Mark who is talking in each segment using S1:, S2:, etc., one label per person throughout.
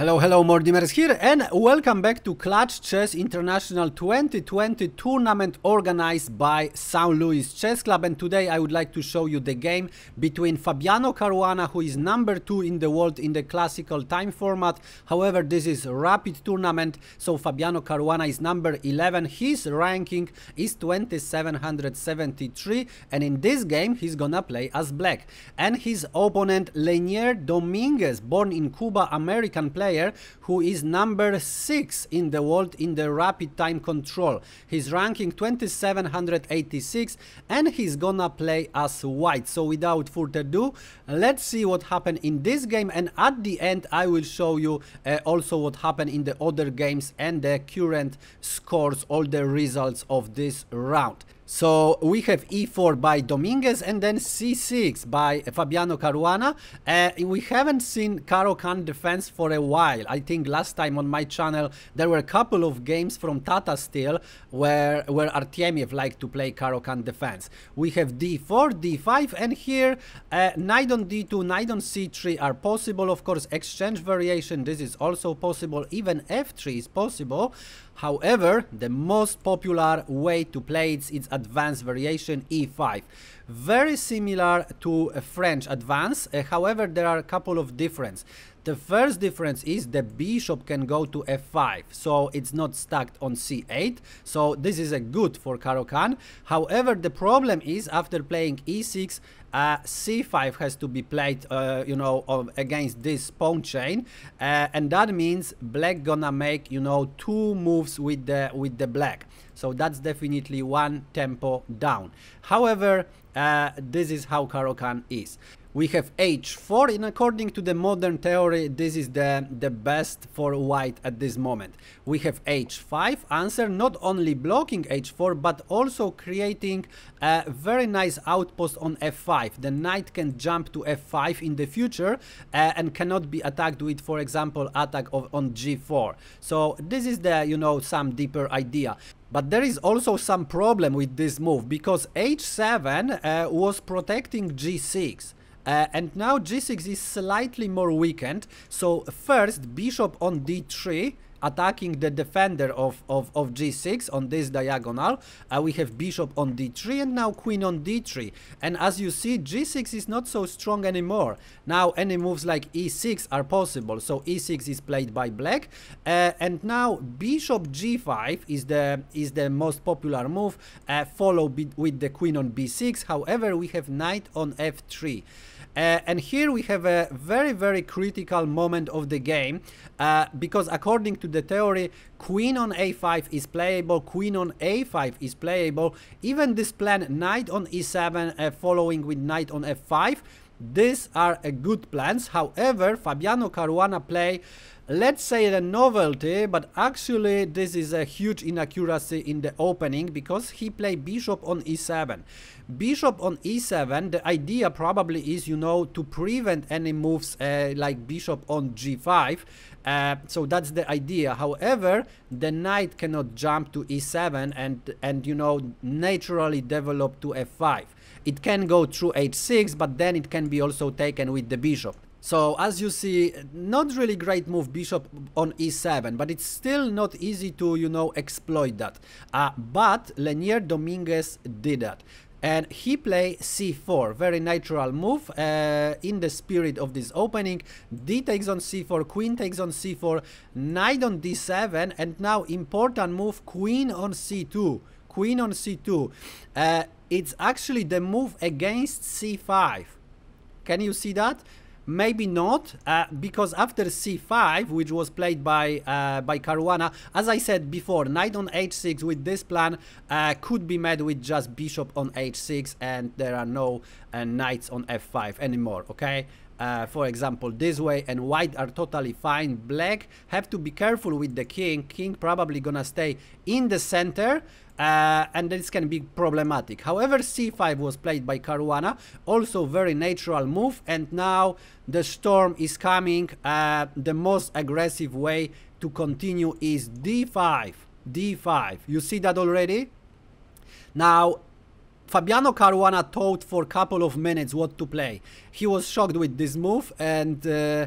S1: Hello, hello, Mordimers here, and welcome back to Clutch Chess International 2020 tournament organized by St. Louis Chess Club. And today I would like to show you the game between Fabiano Caruana, who is number two in the world in the classical time format. However, this is rapid tournament, so Fabiano Caruana is number 11. His ranking is 2773, and in this game he's gonna play as black. And his opponent, Leinier Dominguez, born in Cuba, American player player who is number 6 in the world in the rapid time control. He's ranking 2786 and he's gonna play as white. So without further ado, let's see what happened in this game and at the end I will show you uh, also what happened in the other games and the current scores, all the results of this round. So we have e4 by Dominguez and then c6 by Fabiano Caruana. Uh, we haven't seen Caro-Kann defense for a while. I think last time on my channel there were a couple of games from Tata Steel where, where Artemiev liked to play Caro-Kann defense. We have d4, d5 and here uh, knight on d2, knight on c3 are possible. Of course exchange variation this is also possible. Even f3 is possible. However, the most popular way to play it is advanced variation e5. Very similar to a French advance, uh, however there are a couple of differences. The first difference is the bishop can go to f5, so it's not stacked on c8, so this is a good for Caro-Kann. However, the problem is after playing e6, uh, c5 has to be played, uh, you know, against this pawn chain, uh, and that means black gonna make, you know, two moves with the with the black. So that's definitely one tempo down. However, uh, this is how Caro-Kann is we have h4 and according to the modern theory this is the the best for white at this moment. We have h5 answer not only blocking h4 but also creating a very nice outpost on f5 the knight can jump to f5 in the future uh, and cannot be attacked with for example attack of, on g4 so this is the you know some deeper idea. But there is also some problem with this move because h7 uh, was protecting g6 uh, and now g6 is slightly more weakened. So first bishop on d3 attacking the defender of, of, of g6 on this diagonal. Uh, we have bishop on d3 and now queen on d3. And as you see, g6 is not so strong anymore. Now any moves like e6 are possible. So e6 is played by black. Uh, and now bishop g5 is the, is the most popular move, uh, followed with the queen on b6. However, we have knight on f3. Uh, and here we have a very, very critical moment of the game uh, because according to the theory, queen on a5 is playable, queen on a5 is playable. Even this plan knight on e7 uh, following with knight on f5, these are good plans. However, Fabiano Caruana play let's say the novelty, but actually this is a huge inaccuracy in the opening because he played bishop on e7. Bishop on e7, the idea probably is, you know, to prevent any moves uh, like bishop on g5. Uh, so that's the idea. However, the knight cannot jump to e7 and, and you know, naturally develop to f5. It can go through h6, but then it can be also taken with the bishop. So as you see, not really great move bishop on e7, but it's still not easy to, you know, exploit that. Uh, but Leinier Dominguez did that. And he play c4, very natural move uh, in the spirit of this opening. d takes on c4, queen takes on c4, knight on d7, and now important move, queen on c2. Queen on c2. Uh, it's actually the move against c5. Can you see that? Maybe not, uh, because after c5, which was played by uh, by Caruana, as I said before, knight on h6 with this plan uh, could be met with just bishop on h6 and there are no uh, knights on f5 anymore, okay? Uh, for example this way and white are totally fine black have to be careful with the king king probably gonna stay in the center uh, and this can be problematic. However, c5 was played by Caruana, also very natural move, and now the storm is coming. Uh, the most aggressive way to continue is d5, d5. You see that already? Now, Fabiano Caruana thought for a couple of minutes what to play. He was shocked with this move and uh,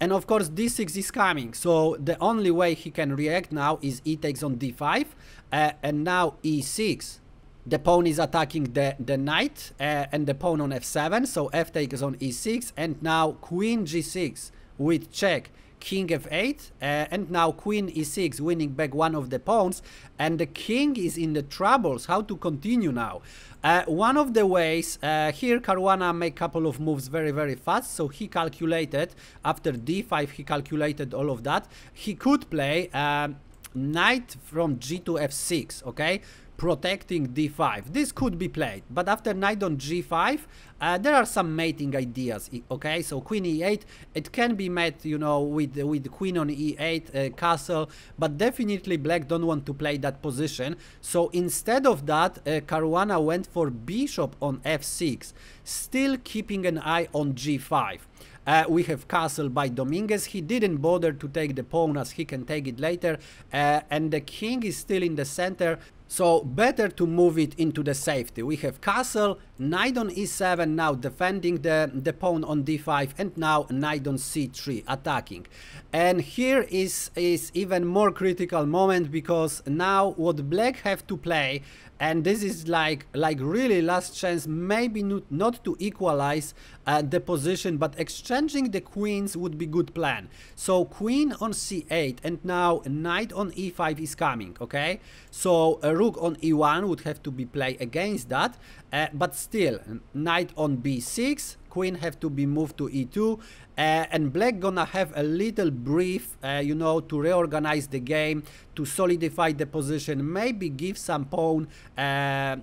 S1: And of course d6 is coming, so the only way he can react now is e takes on d5, uh, and now e6. The pawn is attacking the, the knight uh, and the pawn on f7, so f takes on e6, and now queen g6 with check king f8 uh, and now queen e6 winning back one of the pawns and the king is in the troubles. How to continue now? Uh, one of the ways uh, here Caruana made a couple of moves very very fast. So he calculated after d5 he calculated all of that. He could play um, knight from g to f6 okay protecting d5. This could be played, but after knight on g5, uh, there are some mating ideas, okay? So queen e8, it can be met, you know, with, with queen on e8, uh, castle, but definitely black don't want to play that position. So instead of that, uh, Caruana went for bishop on f6, still keeping an eye on g5. Uh, we have castle by Dominguez. He didn't bother to take the pawn as he can take it later. Uh, and the king is still in the center. So better to move it into the safety. We have castle, knight on e7 now defending the, the pawn on d5 and now knight on c3 attacking. And here is, is even more critical moment because now what black have to play and this is like like really last chance maybe not, not to equalize uh, the position but exchanging the queens would be good plan. So queen on c8 and now knight on e5 is coming okay? So a rook on e1 would have to be played against that uh, but still knight on b6 queen have to be moved to e2 uh, and black gonna have a little brief uh, you know to reorganize the game to solidify the position maybe give some pawn uh,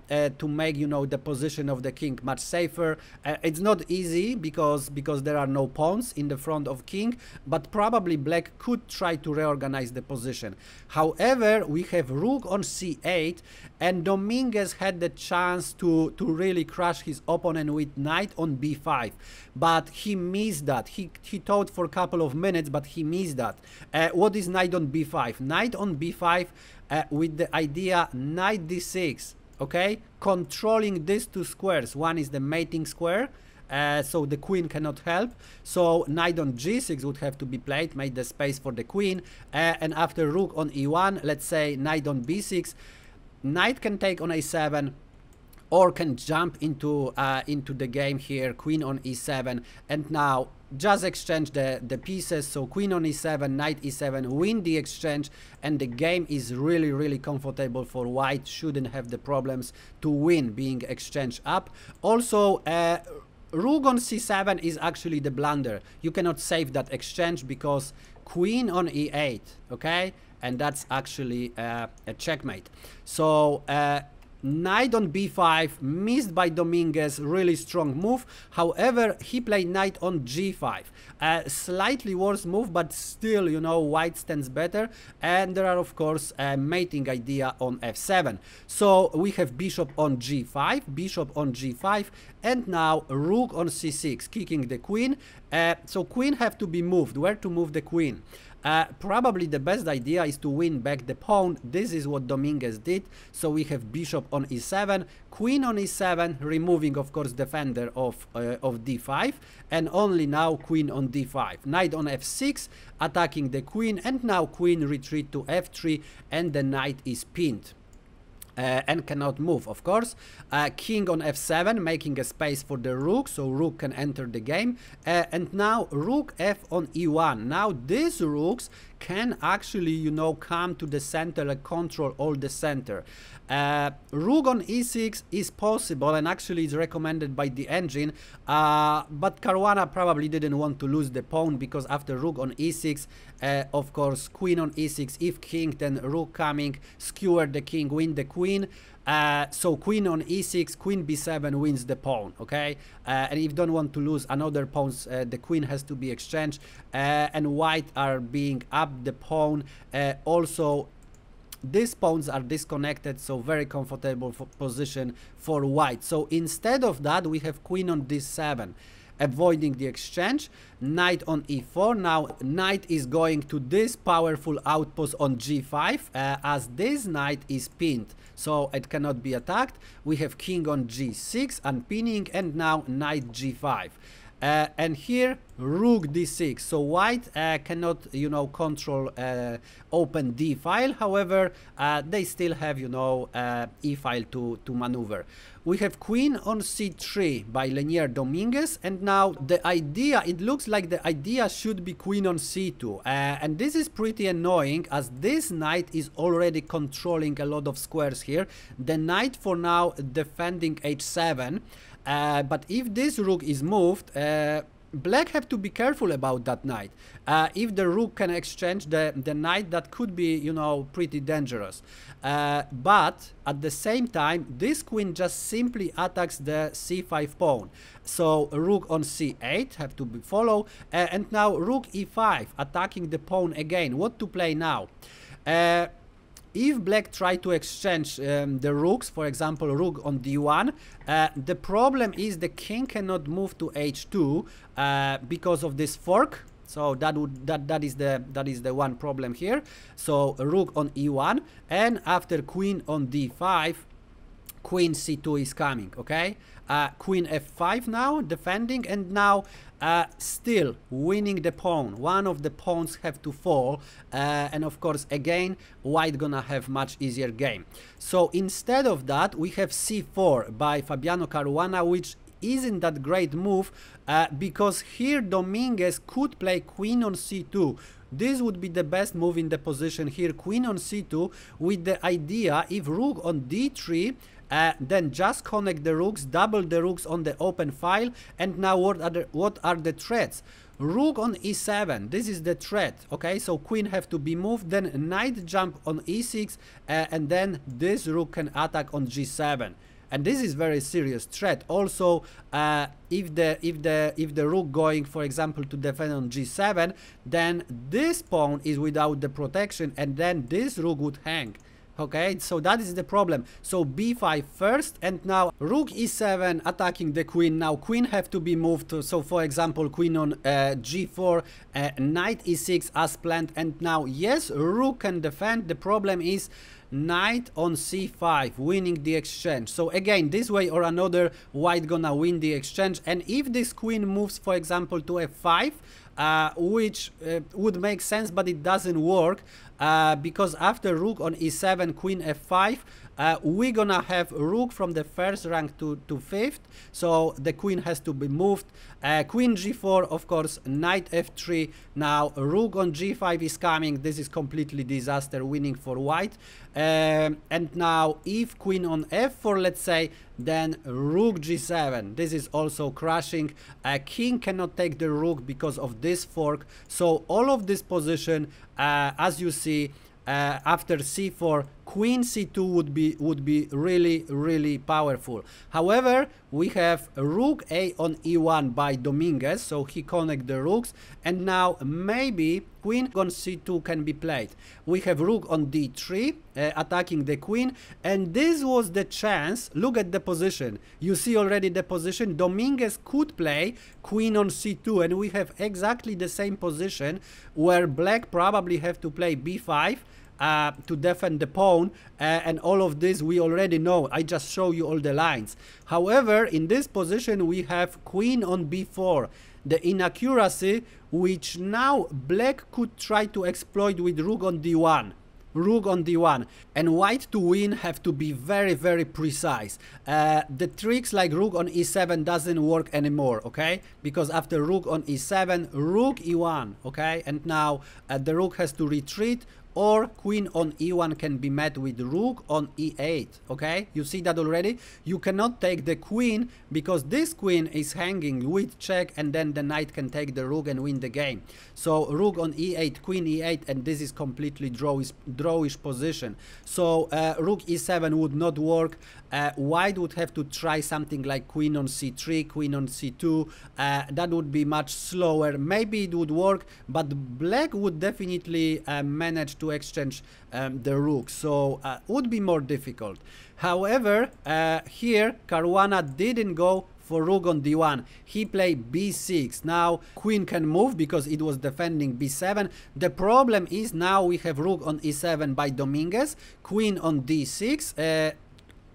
S1: uh to make you know the position of the king much safer uh, it's not easy because because there are no pawns in the front of king but probably black could try to reorganize the position however we have rook on c8 and Dominguez had the chance to to really crush his opponent with knight on b5 but he missed that he he, thought for a couple of minutes, but he missed that. Uh, what is knight on b5? Knight on b5 uh, with the idea knight d6, okay? Controlling these two squares. One is the mating square, uh, so the queen cannot help. So knight on g6 would have to be played, make the space for the queen. Uh, and after rook on e1, let's say knight on b6, knight can take on a7, or can jump into uh, into the game here queen on e7 and now just exchange the the pieces. So queen on e7 knight e7 win the exchange. And the game is really really comfortable for white. Shouldn't have the problems to win being exchanged up. Also uh, rook on c7 is actually the blunder. You cannot save that exchange because queen on e8 okay? And that's actually uh, a checkmate. So uh, Knight on b5, missed by Dominguez, really strong move. However, he played knight on g5. A slightly worse move, but still, you know, white stands better. And there are, of course, a mating idea on f7. So we have bishop on g5, bishop on g5, and now rook on c6, kicking the queen. Uh, so queen have to be moved. Where to move the queen? Uh, probably the best idea is to win back the pawn. This is what Dominguez did. So we have bishop on e7, queen on e7, removing of course defender of, uh, of d5, and only now queen on d5. Knight on f6, attacking the queen, and now queen retreat to f3, and the knight is pinned. Uh, and cannot move of course. Uh, king on f7 making a space for the rook so rook can enter the game. Uh, and now rook f on e1 now these rooks can actually you know come to the center and control all the center uh, rook on e6 is possible and actually is recommended by the engine uh, but Caruana probably didn't want to lose the pawn because after rook on e6 uh, of course queen on e6 if king then rook coming skewer the king win the queen uh, so queen on e6, queen b7 wins the pawn, okay? Uh, and if don't want to lose another pawn, uh, the queen has to be exchanged. Uh, and white are being up the pawn. Uh, also, these pawns are disconnected, so very comfortable position for white. So instead of that, we have queen on d7 avoiding the exchange. Knight on e4. Now knight is going to this powerful outpost on g5 uh, as this knight is pinned. So it cannot be attacked. We have king on g6 unpinning and now knight g5. Uh, and here rook d6 so white uh, cannot you know control uh, open d file. However uh, they still have you know uh, e file to to maneuver. We have queen on c3 by Leinier Dominguez. And now the idea it looks like the idea should be queen on c2 uh, and this is pretty annoying as this knight is already controlling a lot of squares here. The knight for now defending h7 uh, but if this rook is moved black have to be careful about that knight. Uh, if the rook can exchange the, the knight, that could be, you know, pretty dangerous. Uh, but at the same time, this queen just simply attacks the c5 pawn. So rook on c8 have to be follow. Uh, and now rook e5 attacking the pawn again. What to play now? If black try to exchange um, the rooks, for example, rook on d1, uh, the problem is the king cannot move to h2 uh, because of this fork. So that would that that is the that is the one problem here. So rook on e1, and after queen on d5, queen c2 is coming. Okay, uh, queen f5 now defending, and now uh, still winning the pawn. One of the pawns have to fall uh, and of course again white gonna have much easier game. So instead of that we have c4 by Fabiano Caruana which isn't that great move uh, because here Dominguez could play queen on c2 this would be the best move in the position here queen on c2 with the idea if rook on d3 uh, then just connect the rooks, double the rooks on the open file, and now what are the, what are the threats? Rook on e7, this is the threat, okay, so queen have to be moved, then knight jump on e6, uh, and then this rook can attack on g7 and this is very serious threat. Also uh, if the if the if the rook going for example to defend on g7 then this pawn is without the protection and then this rook would hang Okay, so that is the problem. So b5 first, and now rook e7 attacking the queen. Now queen have to be moved. So for example, queen on uh, g4, uh, knight e6 as planned. And now, yes, rook can defend. The problem is knight on c5 winning the exchange so again this way or another white gonna win the exchange and if this queen moves for example to f5 uh, which uh, would make sense but it doesn't work uh, because after rook on e7 queen f5 uh, we're gonna have rook from the first rank to, to fifth. So the queen has to be moved. Uh, queen g4 of course knight f3 now rook on g5 is coming. This is completely disaster winning for white. Um, and now if queen on f4 let's say then rook g7 this is also crashing a king cannot take the rook because of this fork. So all of this position uh, as you see uh, after c4 queen c2 would be would be really really powerful. However we have rook a on e1 by dominguez so he connect the rooks and now maybe queen on c2 can be played. We have rook on d3 uh, attacking the queen and this was the chance. Look at the position. You see already the position. Dominguez could play queen on c2 and we have exactly the same position where black probably have to play b5 uh, to defend the pawn uh, and all of this we already know. I just show you all the lines. However in this position we have queen on b4 the inaccuracy which now black could try to exploit with rook on d1 rook on d1 and white to win have to be very very precise. Uh, the tricks like rook on e7 doesn't work anymore okay? Because after rook on e7 rook e1 okay? And now uh, the rook has to retreat or queen on e1 can be met with rook on e8 okay? You see that already? You cannot take the queen because this queen is hanging with check and then the knight can take the rook and win the game. So rook on e8 queen e8 and this is completely drawish drawish position. So uh, rook e7 would not work. Uh, white would have to try something like queen on c3 queen on c2 uh, that would be much slower. Maybe it would work but black would definitely uh, manage to to exchange um, the rook, so uh, would be more difficult. However, uh, here Caruana didn't go for rook on d1 he played b6 now queen can move because it was defending b7 the problem is now we have rook on e7 by dominguez queen on d6 uh,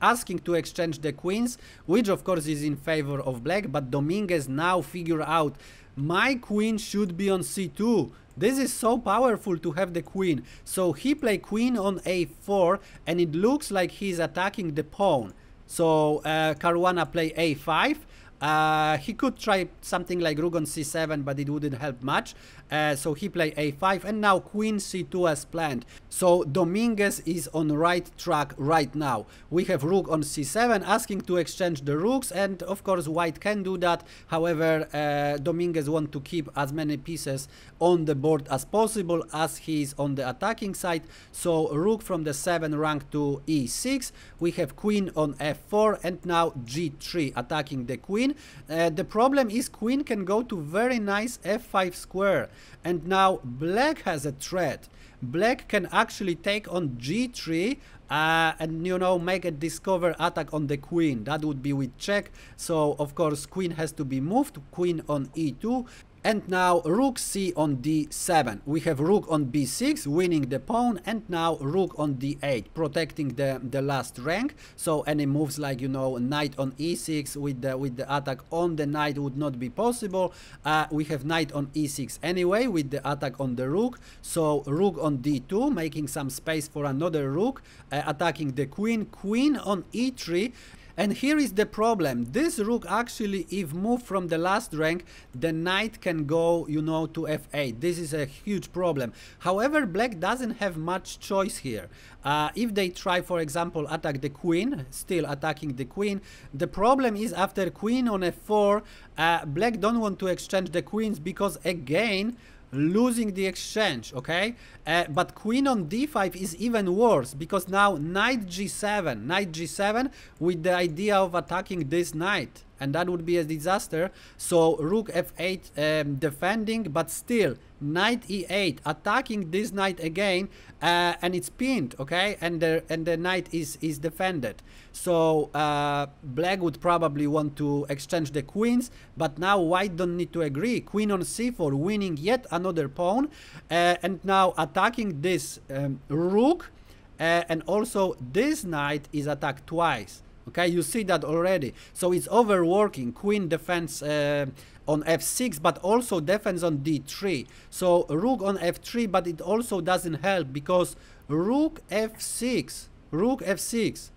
S1: asking to exchange the queens, which of course is in favor of black, but Dominguez now figure out my queen should be on c2. This is so powerful to have the queen. So he play queen on a4 and it looks like he's attacking the pawn. So uh, Caruana play a5 uh, he could try something like rook on c7, but it wouldn't help much. Uh, so he played a5 and now queen c2 as planned. So Dominguez is on right track right now. We have rook on c7 asking to exchange the rooks and of course white can do that. However, uh, Dominguez want to keep as many pieces on the board as possible as he is on the attacking side. So rook from the 7 rank to e6. We have queen on f4 and now g3 attacking the queen. Uh, the problem is queen can go to very nice f5 square and now black has a threat. Black can actually take on g3 uh, and you know make a discover attack on the queen. That would be with check so of course queen has to be moved queen on e2 and now rook c on d7. We have rook on b6, winning the pawn, and now rook on d8, protecting the, the last rank. So any moves like, you know, knight on e6 with the, with the attack on the knight would not be possible. Uh, we have knight on e6 anyway with the attack on the rook. So rook on d2, making some space for another rook, uh, attacking the queen. Queen on e3, and here is the problem. This rook actually, if moved from the last rank, the knight can go, you know, to f8. This is a huge problem. However, black doesn't have much choice here. Uh, if they try, for example, attack the queen, still attacking the queen, the problem is after queen on f4, uh, black don't want to exchange the queens because again, losing the exchange okay? Uh, but queen on d5 is even worse because now knight g7 knight g7 with the idea of attacking this knight and that would be a disaster. So rook f8 um, defending but still knight e8 attacking this knight again uh, and it's pinned okay? And the and the knight is is defended. So uh, black would probably want to exchange the queens but now white don't need to agree. Queen on c4 winning yet another pawn uh, and now attacking this um, rook uh, and also this knight is attacked twice okay you see that already. So it's overworking queen defense uh, on f6 but also defense on d3 so rook on f3 but it also doesn't help because rook f6 rook f6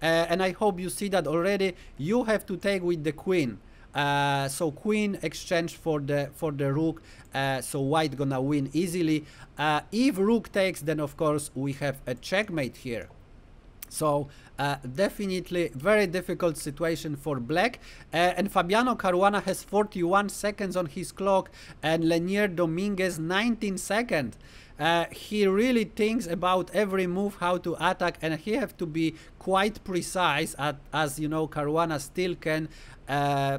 S1: uh, and I hope you see that already. You have to take with the queen. Uh, so queen exchange for the for the rook uh, so white gonna win easily. Uh, if rook takes then of course we have a checkmate here. So definitely very difficult situation for black. Uh, and Fabiano Caruana has 41 seconds on his clock and Leinier Dominguez 19 seconds. Uh, he really thinks about every move how to attack and he have to be quite precise at, as you know Caruana still can uh,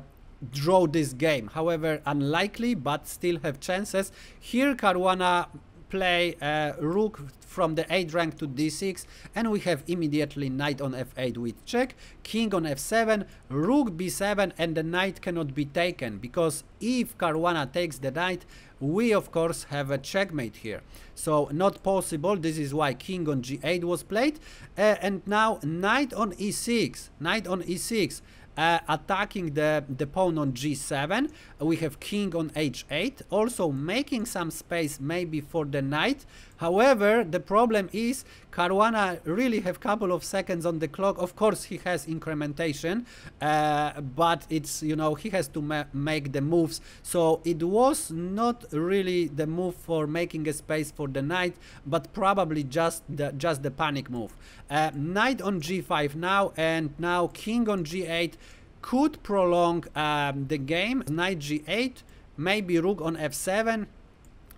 S1: draw this game. However unlikely but still have chances. Here Caruana play uh, rook from the 8 rank to d6 and we have immediately knight on f8 with check, king on f7, rook b7 and the knight cannot be taken because if Caruana takes the knight we of course have a checkmate here. So not possible. This is why king on g8 was played. Uh, and now knight on e6 knight on e6 uh, attacking the, the pawn on g7. We have king on h8, also making some space maybe for the knight. However, the problem is Caruana really have couple of seconds on the clock. Of course, he has incrementation, uh, but it's, you know, he has to ma make the moves. So it was not really the move for making a space for the knight, but probably just the, just the panic move. Uh, knight on g5 now, and now king on g8 could prolong um, the game. Knight g8, maybe rook on f7,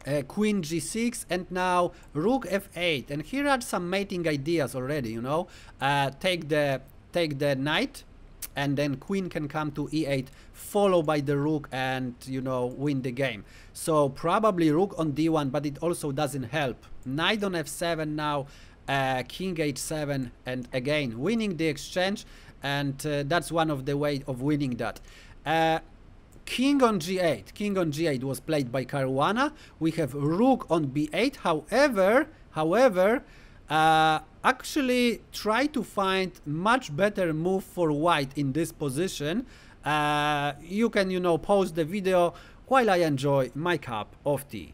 S1: uh, queen g6 and now rook f8 and here are some mating ideas already you know. Uh, take the take the knight and then queen can come to e8 followed by the rook and you know win the game. So probably rook on d1 but it also doesn't help. Knight on f7 now uh, king h7 and again winning the exchange and uh, that's one of the way of winning that. Uh, King on g8. King on g8 was played by Caruana. We have rook on b8. However, however, uh, actually try to find much better move for white in this position. Uh, you can, you know, pause the video while I enjoy my cup of tea.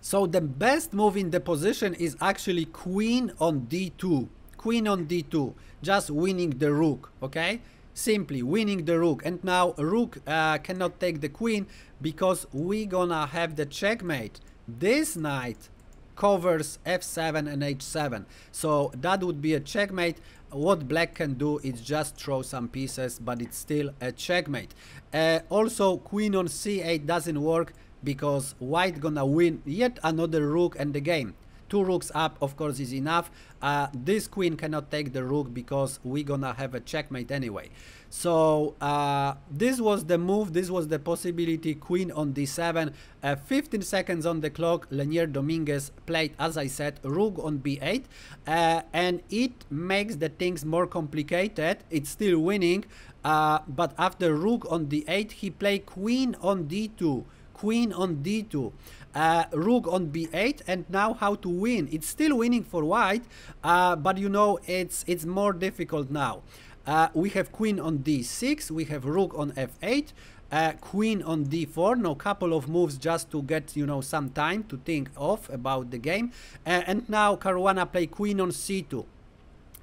S1: So the best move in the position is actually queen on d2. Queen on d2, just winning the rook, okay? Simply winning the rook. And now rook uh, cannot take the queen because we gonna have the checkmate. This knight covers f7 and h7. So that would be a checkmate. What black can do is just throw some pieces, but it's still a checkmate. Uh, also, queen on c8 doesn't work because white gonna win yet another rook and the game two rooks up of course is enough. Uh, this queen cannot take the rook because we're gonna have a checkmate anyway. So uh, this was the move this was the possibility queen on d7 uh, 15 seconds on the clock Leinier Dominguez played as I said rook on b8 uh, and it makes the things more complicated. It's still winning uh, but after rook on d8 he played queen on d2 queen on d2 uh, rook on b8 and now how to win. It's still winning for white uh, but you know it's it's more difficult now. Uh, we have queen on d6 we have rook on f8 uh, queen on d4 no couple of moves just to get you know some time to think of about the game. Uh, and now caruana play queen on c2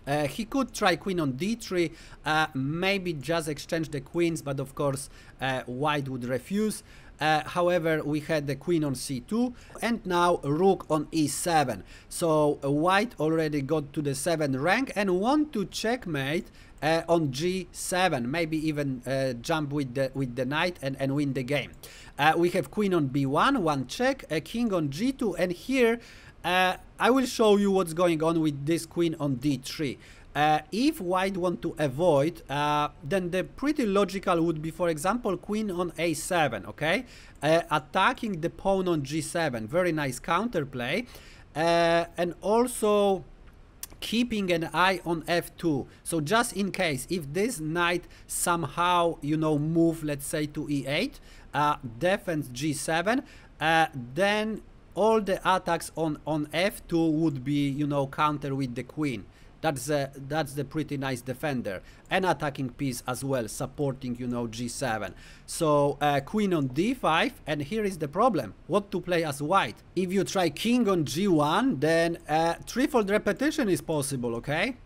S1: uh, he could try queen on d3, uh, maybe just exchange the queens, but of course uh, white would refuse. Uh, however, we had the queen on c2 and now rook on e7. So uh, white already got to the 7th rank and want to checkmate uh, on g7 maybe even uh, jump with the with the knight and, and win the game uh, we have queen on b1 one check a king on g2 and here uh, i will show you what's going on with this queen on d3 uh, if white want to avoid, uh, then the pretty logical would be, for example, queen on a7, okay? Uh, attacking the pawn on g7, very nice counterplay. Uh, and also keeping an eye on f2 so just in case if this knight somehow you know move let's say to e8 uh, defense g7 uh, then all the attacks on on f2 would be you know counter with the queen. That's a, that's the pretty nice defender. And attacking piece as well supporting you know g7 so uh, queen on d5 and here is the problem. What to play as white? If you try king on g1 then uh, threefold repetition is possible okay?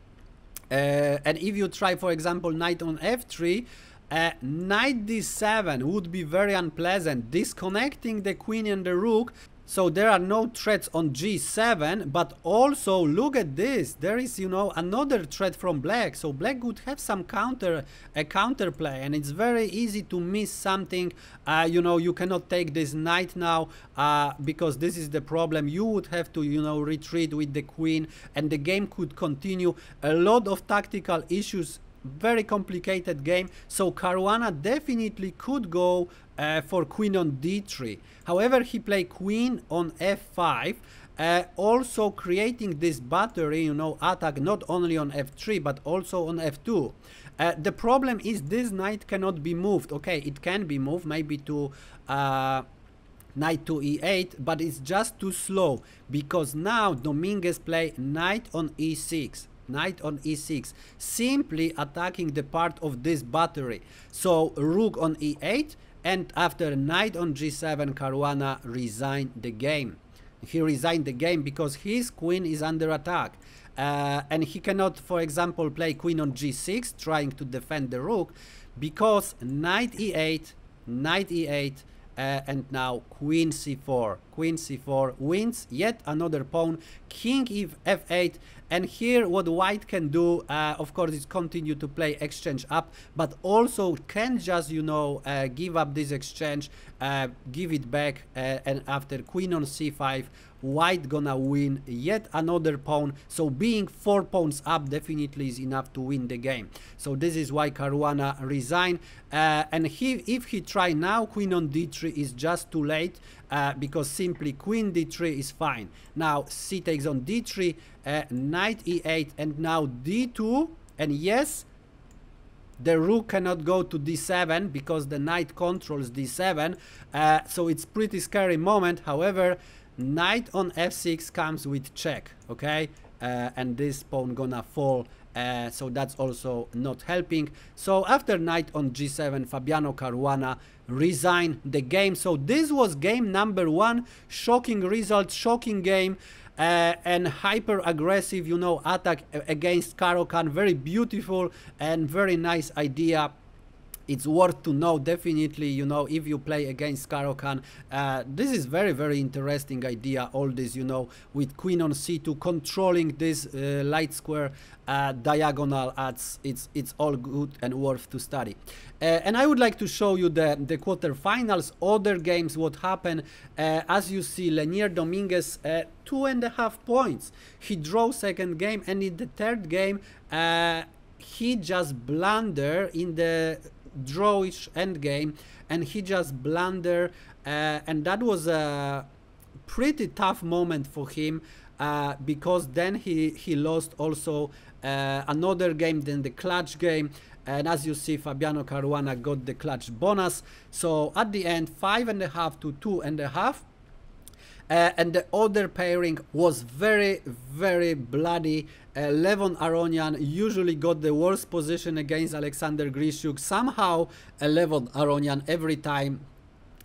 S1: Uh, and if you try for example knight on f3 uh, knight d7 would be very unpleasant disconnecting the queen and the rook so there are no threats on g7, but also look at this. There is, you know, another threat from black. So black would have some counter, a counterplay, and it's very easy to miss something. Uh, you know, you cannot take this knight now uh, because this is the problem. You would have to, you know, retreat with the queen, and the game could continue. A lot of tactical issues very complicated game. So Caruana definitely could go uh, for queen on d3 however he played queen on f5 uh, also creating this battery you know attack not only on f3 but also on f2 uh, the problem is this knight cannot be moved. Okay it can be moved maybe to uh, knight to e8 but it's just too slow because now Dominguez play knight on e6 knight on e6 simply attacking the part of this battery. So rook on e8 and after knight on g7 caruana resigned the game. He resigned the game because his queen is under attack. Uh, and he cannot for example play queen on g6 trying to defend the rook because knight e8 knight e8 uh, and now queen c4 queen c4 wins yet another pawn king if f8 and here what white can do uh, of course is continue to play exchange up but also can just you know uh, give up this exchange uh, give it back uh, and after queen on c5 white gonna win yet another pawn. So being four pawns up definitely is enough to win the game. So this is why caruana resigned uh, and he if he try now queen on d3 is just too late uh, because simply queen d3 is fine. Now c takes on d3 uh, knight e8 and now d2 and yes the rook cannot go to d7 because the knight controls d7 uh, so it's pretty scary moment. However knight on f6 comes with check okay? Uh, and this pawn gonna fall uh, so that's also not helping. So after knight on g7 fabiano caruana resigned the game. So this was game number one. Shocking result shocking game uh, and hyper aggressive you know attack against Caro-Kann very beautiful and very nice idea it's worth to know definitely you know if you play against Caro-Kann uh, this is very very interesting idea all this you know with queen on c2 controlling this uh, light square uh, diagonal it's it's it's all good and worth to study. Uh, and I would like to show you the the quarterfinals other games what happened. Uh, as you see Leinier Dominguez uh, two and a half points. He drew second game and in the third game he just blunder in the drawish endgame and he just blunder uh, and that was a pretty tough moment for him uh, because then he he lost also uh, another game than the clutch game and as you see Fabiano Caruana got the clutch bonus. So at the end five and a half to two and a half uh, and the other pairing was very very bloody. Uh, Levon Aronian usually got the worst position against Alexander Grischuk somehow uh, Levon Aronian every time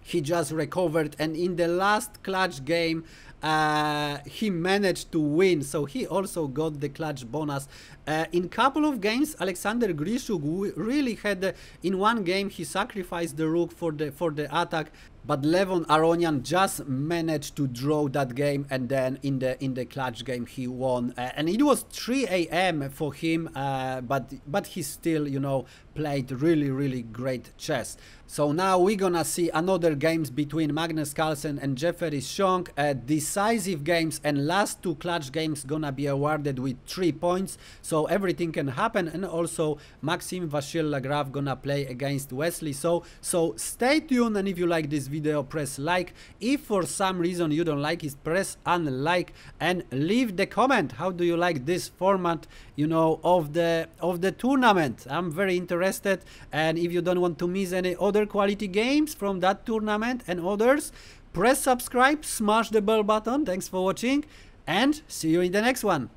S1: he just recovered. And in the last clutch game uh, he managed to win. So he also got the clutch bonus. Uh, in couple of games Alexander Grischuk really had uh, in one game he sacrificed the rook for the for the attack but Levon Aronian just managed to draw that game and then in the in the clutch game he won uh, and it was 3 a.m. for him uh, but but he still you know played really really great chess so now we're gonna see another games between Magnus Carlsen and Jeffery Xiong uh, decisive games and last two clutch games gonna be awarded with three points so everything can happen and also Maxime Vachier Lagrave gonna play against Wesley so so stay tuned and if you like this video video press like. If for some reason you don't like it press unlike and leave the comment. How do you like this format you know of the of the tournament? I'm very interested. And if you don't want to miss any other quality games from that tournament and others press subscribe smash the bell button. Thanks for watching and see you in the next one